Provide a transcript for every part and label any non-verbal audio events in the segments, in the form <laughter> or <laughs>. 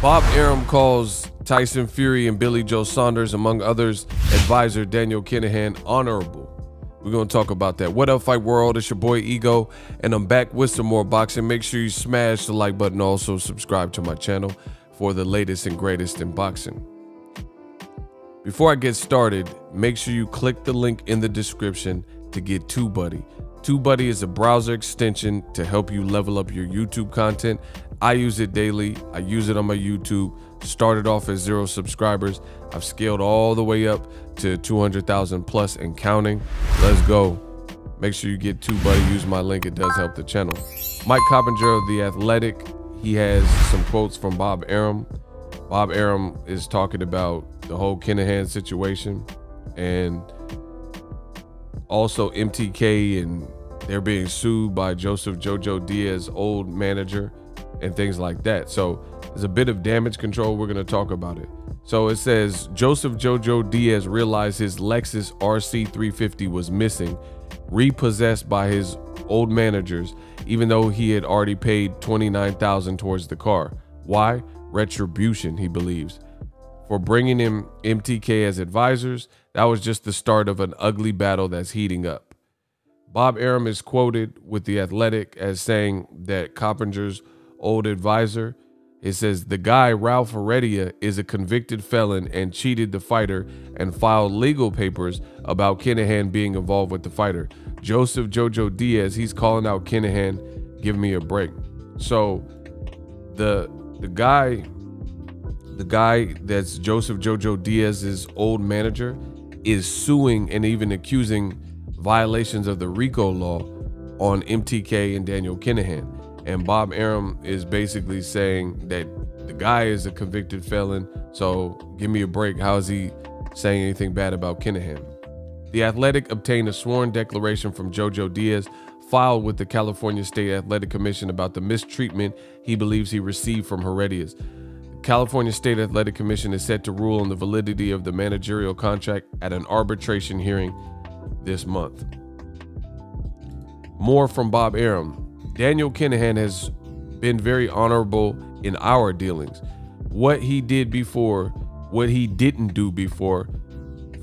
Bob Arum calls Tyson Fury and Billy Joe Saunders, among others, advisor Daniel Kinahan honorable. We're going to talk about that. What up, Fight World? It's your boy Ego, and I'm back with some more boxing. Make sure you smash the like button. Also, subscribe to my channel for the latest and greatest in boxing. Before I get started, make sure you click the link in the description to get TubeBuddy. TubeBuddy is a browser extension to help you level up your YouTube content. I use it daily. I use it on my YouTube. Started off as zero subscribers. I've scaled all the way up to 200,000 plus and counting. Let's go. Make sure you get TubeBuddy. Use my link. It does help the channel. Mike Coppinger of The Athletic. He has some quotes from Bob Arum. Bob Arum is talking about the whole Kinahan situation and also MTK and they're being sued by Joseph Jojo Diaz, old manager, and things like that. So there's a bit of damage control. We're going to talk about it. So it says Joseph Jojo Diaz realized his Lexus RC350 was missing, repossessed by his old managers, even though he had already paid 29,000 towards the car. Why? Retribution, he believes. For bringing him MTK as advisors, that was just the start of an ugly battle that's heating up. Bob Arum is quoted with The Athletic as saying that Coppinger's old advisor, it says, the guy, Ralph Heredia, is a convicted felon and cheated the fighter and filed legal papers about Kinahan being involved with the fighter. Joseph Jojo Diaz, he's calling out Kinahan, give me a break. So the the guy, the guy that's Joseph Jojo Diaz's old manager is suing and even accusing violations of the RICO law on MTK and Daniel Kinahan. And Bob Arum is basically saying that the guy is a convicted felon. So give me a break. How is he saying anything bad about Kinahan? The Athletic obtained a sworn declaration from Jojo Diaz filed with the California State Athletic Commission about the mistreatment he believes he received from Heredias. The California State Athletic Commission is set to rule on the validity of the managerial contract at an arbitration hearing this month. More from Bob Arum. Daniel Kinahan has been very honorable in our dealings. What he did before, what he didn't do before.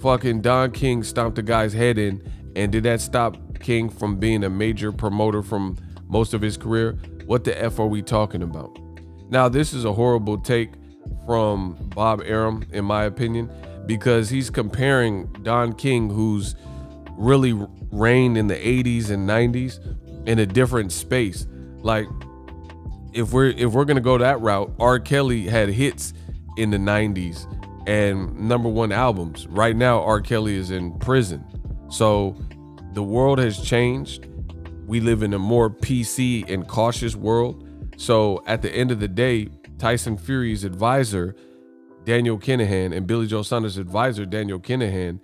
Fucking Don King stomped a guy's head in, and did that stop King from being a major promoter from most of his career? What the F are we talking about? Now, this is a horrible take from Bob Arum, in my opinion, because he's comparing Don King, who's really reigned in the 80s and 90s, in a different space. Like if we're if we're gonna go that route, R. Kelly had hits in the 90s and number one albums. Right now, R. Kelly is in prison. So the world has changed. We live in a more PC and cautious world. So at the end of the day, Tyson Fury's advisor, Daniel Kinahan, and Billy Joe Saunders' advisor, Daniel Kinahan,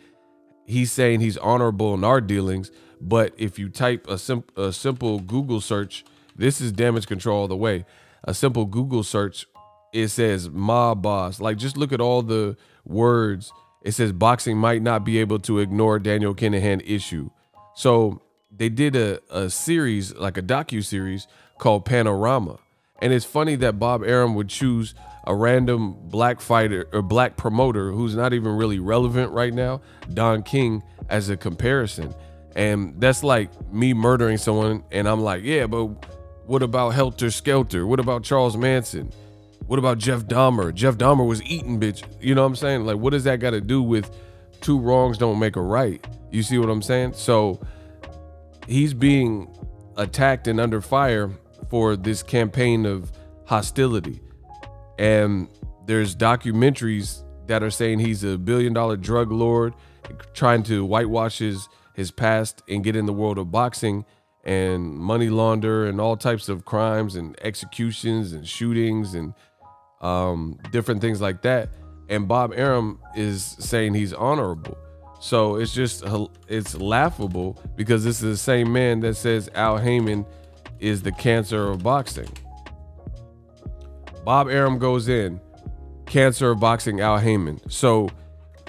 he's saying he's honorable in our dealings. But if you type a, sim- a simple Google search, this is damage control all the way. A simple Google search, it says mob boss. Like just look at all the words. It says boxing might not be able to ignore Daniel Kinahan issue. So they did a, a series, like a docu series called Panorama. And it's funny that Bob Arum would choose a random black fighter or black promoter who's not even really relevant right now, Don King, as a comparison. And that's like me murdering someone, and I'm like, yeah, but what about Helter Skelter? What about Charles Manson? What about Jeff Dahmer? Jeff Dahmer was eating bitch. You know what I'm saying? Like, what does that got to do with two wrongs don't make a right? You see what I'm saying? So he's being attacked and under fire for this campaign of hostility. And there's documentaries that are saying he's a billion dollar drug lord trying to whitewash his his past and get in the world of boxing and money launder and all types of crimes and executions and shootings and um, different things like that. And Bob Arum is saying he's honorable. So it's just it's laughable because this is the same man that says Al Haymon is the cancer of boxing. Bob Arum goes in, cancer of boxing, Al Haymon. So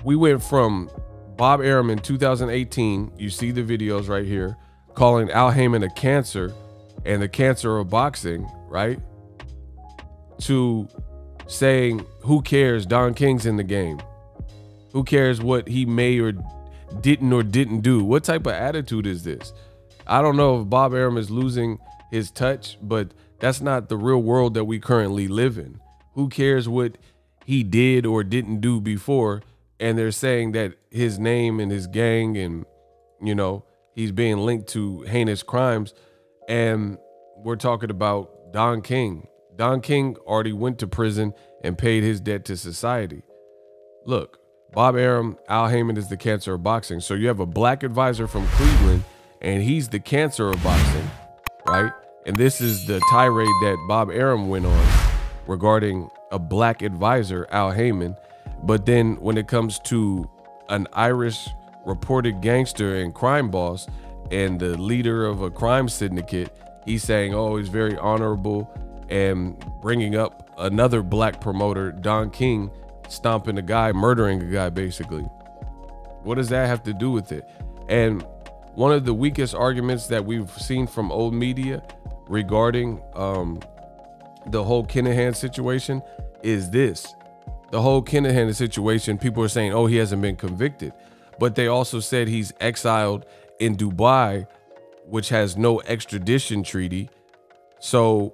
we went from Bob Arum in 2018, you see the videos right here, calling Al Haymon a cancer and the cancer of boxing, right? To saying, Who cares? Don King's in the game. Who cares what he may or didn't or didn't do? What type of attitude is this? I don't know if Bob Arum is losing his touch, but that's not the real world that we currently live in. Who cares what he did or didn't do before? And they're saying that his name and his gang and, you know, he's being linked to heinous crimes. And we're talking about Don King. Don King already went to prison and paid his debt to society. Look, Bob Arum, Al Haymon is the cancer of boxing. So you have a black advisor from Cleveland, and he's the cancer of boxing, right? And this is the tirade that Bob Arum went on regarding a black advisor, Al Haymon. But then when it comes to an Irish reported gangster and crime boss and the leader of a crime syndicate, he's saying, oh, he's very honorable and bringing up another black promoter, Don King, stomping a guy, murdering a guy, basically. What does that have to do with it? And one of the weakest arguments that we've seen from old media regarding um, the whole Kinahan situation is this. The whole Kinahan situation, people are saying, oh, he hasn't been convicted. But they also said he's exiled in Dubai, which has no extradition treaty. So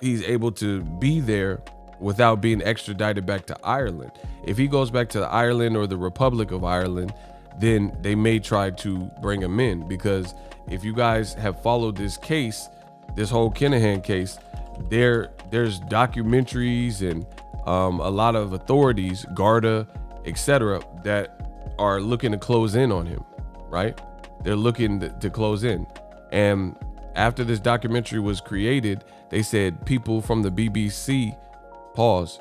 he's able to be there without being extradited back to Ireland. If he goes back to Ireland or the Republic of Ireland, then they may try to bring him in because if you guys have followed this case, this whole Kinahan case, there there's documentaries and um, a lot of authorities, Garda, etc., that are looking to close in on him, right? They're looking to, to close in. And after this documentary was created, they said people from the BBC, pause,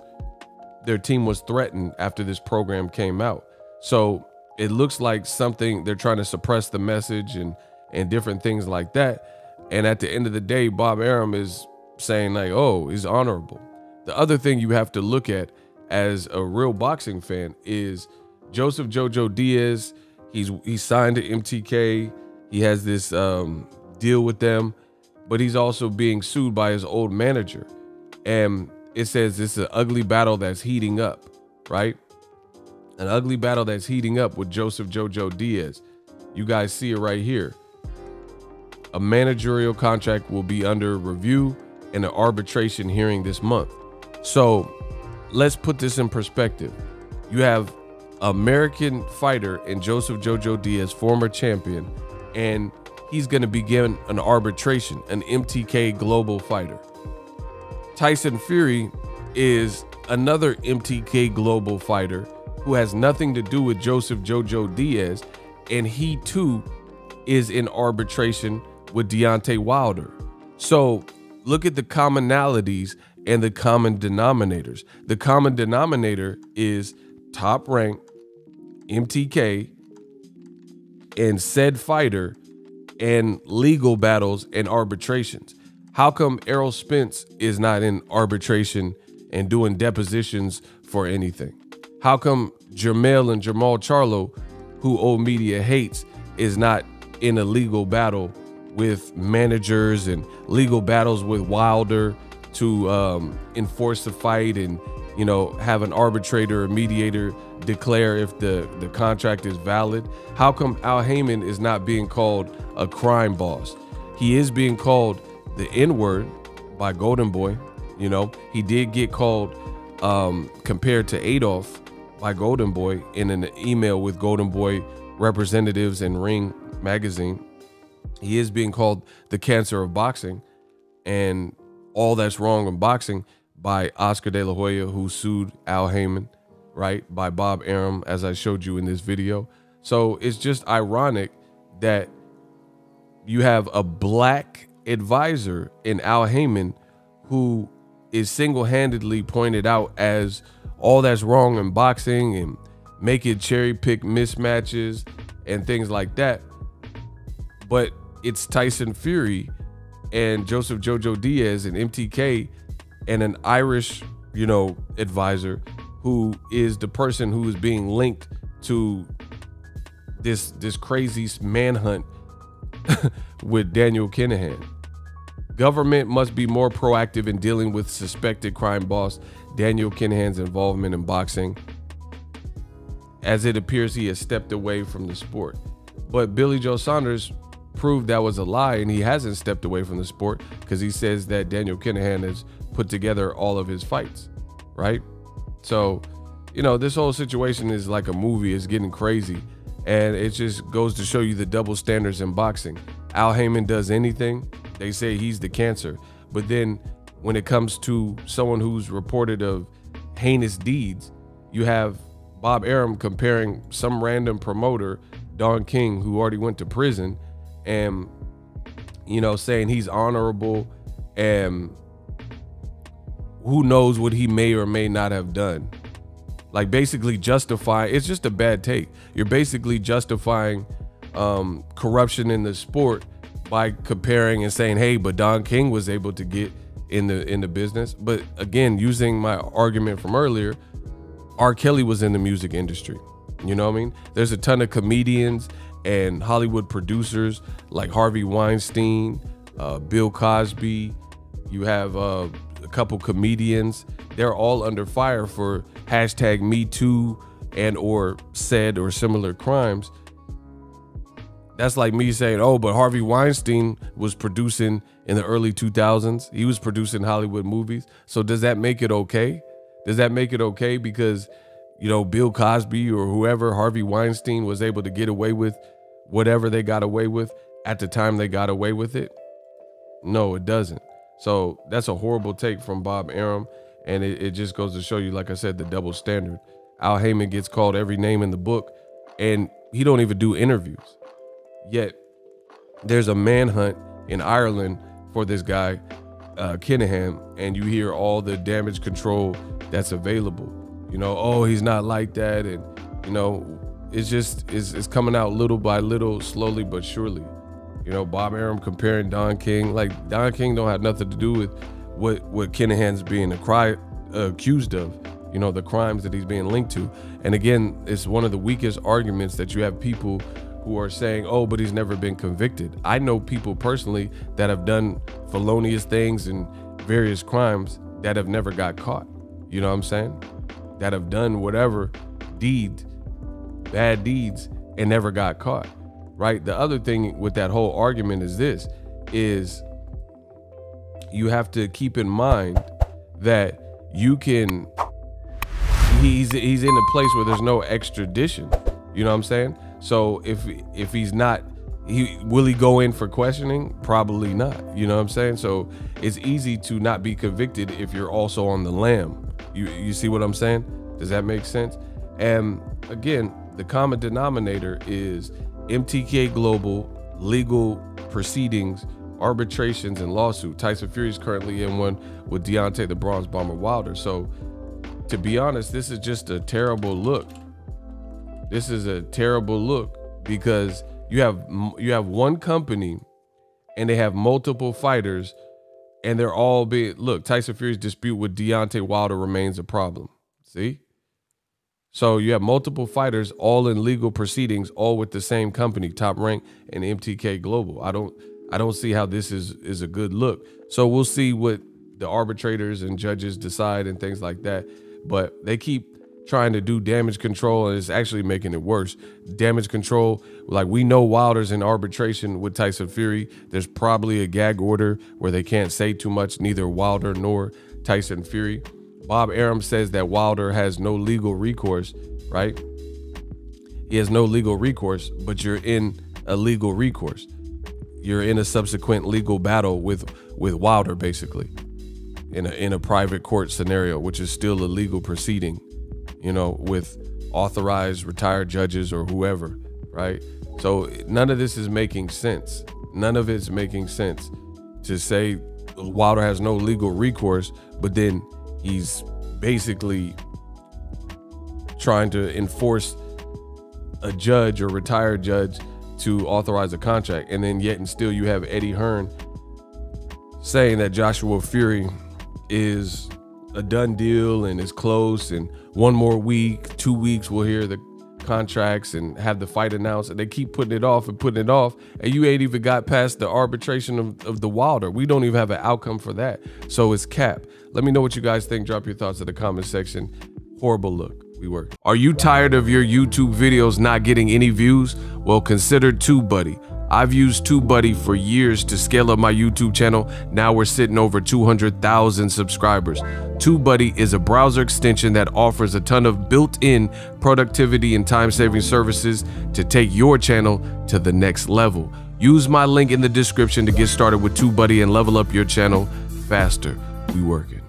their team was threatened after this program came out. So it looks like something they're trying to suppress the message and and different things like that. And at the end of the day, Bob Arum is saying like, "Oh, he's honorable." The other thing you have to look at as a real boxing fan is Joseph Jojo Diaz. He's he's signed to MTK. He has this um, deal with them but he's also being sued by his old manager. And it says it's an ugly battle that's heating up, right? An ugly battle that's heating up with Joseph Jojo Diaz. You guys see it right here. A managerial contract will be under review and an arbitration hearing this month. So let's put this in perspective. You have American fighter and Joseph Jojo Diaz, former champion, and he's going to begin an arbitration, an MTK global fighter. Tyson Fury is another MTK global fighter who has nothing to do with Joseph Jojo Diaz, and he too is in arbitration with Deontay Wilder. So look at the commonalities and the common denominators. The common denominator is top rank MTK and said fighter and legal battles and arbitrations. How come Errol Spence is not in arbitration and doing depositions for anything? How come Jermell and Jermall Charlo, who old media hates, is not in a legal battle with managers and legal battles with Wilder to um, enforce the fight and you know have an arbitrator or mediator declare if the, the contract is valid? How come Al Haymon is not being called a crime boss? He is being called the N word by Golden Boy. You know, he did get called um, compared to Adolf by Golden Boy in an email with Golden Boy representatives and Ring magazine. He is being called the cancer of boxing and all that's wrong in boxing by Oscar De La Hoya, who sued Al Haymon right, by Bob Arum, as I showed you in this video. So it's just ironic that you have a black advisor in Al Haymon who is single-handedly pointed out as all that's wrong in boxing and making cherry pick mismatches and things like that. But it's Tyson Fury and Joseph Jojo Diaz and MTK and an Irish, you know, advisor who is the person who is being linked to this this crazy manhunt <laughs> with Daniel Kinahan. Government must be more proactive in dealing with suspected crime boss Daniel Kinahan's involvement in boxing. As it appears, he has stepped away from the sport. But Billy Joe Saunders proved that was a lie, and he hasn't stepped away from the sport because he says that Daniel Kinahan has put together all of his fights, right? So, you know, this whole situation is like a movie. It's getting crazy. And it just goes to show you the double standards in boxing. Al Haymon does anything, they say he's the cancer. But then when it comes to someone who's reported of heinous deeds, you have Bob Arum comparing some random promoter, Don King, who already went to prison, and you know, saying he's honorable and who knows what he may or may not have done. Like basically justifying it's just a bad take. You're basically justifying um, corruption in the sport by comparing and saying, "Hey, but Don King was able to get in the in the business." But again, using my argument from earlier, R. Kelly was in the music industry. You know what I mean? There's a ton of comedians and Hollywood producers like Harvey Weinstein, uh, Bill Cosby. You have uh, a couple comedians. They're all under fire for hashtag Me Too and or said or similar crimes. That's like me saying, "Oh, but Harvey Weinstein was producing in the early 2000s. He was producing Hollywood movies. So does that make it okay? Does that make it okay because you know Bill Cosby or whoever Harvey Weinstein was able to get away with whatever they got away with at the time they got away with it? No, it doesn't. So that's a horrible take from Bob Arum. And it, it just goes to show you, like I said, the double standard. Al Haymon gets called every name in the book, and he don't even do interviews. Yet there's a manhunt in Ireland for this guy, uh, Kinahan, and you hear all the damage control that's available. You know, oh, he's not like that, and you know, it's just it's, it's coming out little by little, slowly but surely. You know, Bob Arum comparing Don King, like Don King don't have nothing to do with what what Kinahan's being cry, uh, accused of. You know the crimes that he's being linked to, and again, it's one of the weakest arguments that you have people who are saying, "Oh, but he's never been convicted." I know people personally that have done felonious things and various crimes that have never got caught. You know what I'm saying? That have done whatever deed, bad deeds, and never got caught. Right? The other thing with that whole argument is this: is you have to keep in mind that you can he's he's in a place where there's no extradition. You know what I'm saying? So if if he's not he will he go in for questioning? Probably not. You know what I'm saying? So it's easy to not be convicted if you're also on the lam. You you see what I'm saying? Does that make sense? And again, the common denominator is MTK Global legal proceedings arbitrations and lawsuit. Tyson Fury is currently in one with Deontay the Bronze Bomber Wilder. So, to be honest, this is just a terrible look. This is a terrible look because you have you have one company and they have multiple fighters and they're all being look, Tyson Fury's dispute with Deontay Wilder remains a problem. See? So you have multiple fighters all in legal proceedings, all with the same company, top rank and MTK Global. I don't I don't see how this is is a good look. So we'll see what the arbitrators and judges decide and things like that. But they keep trying to do damage control and it's actually making it worse. Damage control, like we know Wilder's in arbitration with Tyson Fury. There's probably a gag order where they can't say too much, neither Wilder nor Tyson Fury. Bob Arum says that Wilder has no legal recourse, right? He has no legal recourse, but you're in a legal recourse you're in a subsequent legal battle with with Wilder basically in a in a private court scenario which is still a legal proceeding you know with authorized retired judges or whoever right so none of this is making sense none of it's making sense to say Wilder has no legal recourse but then he's basically trying to enforce a judge or retired judge to authorize a contract. And then yet and still you have Eddie Hearn saying that Joshua Fury is a done deal and it's close and one more week, two weeks we'll hear the contracts and have the fight announced and they keep putting it off and putting it off and you ain't even got past the arbitration of, of the Wilder. We don't even have an outcome for that. So it's cap. Let me know what you guys think. Drop your thoughts in the comment section. Horrible look. We work. Are you tired of your YouTube videos not getting any views? Well, consider TubeBuddy. I've used TubeBuddy for years to scale up my YouTube channel. Now we're sitting over 200,000 subscribers. TubeBuddy is a browser extension that offers a ton of built-in productivity and time-saving services to take your channel to the next level. Use my link in the description to get started with TubeBuddy and level up your channel faster. We working.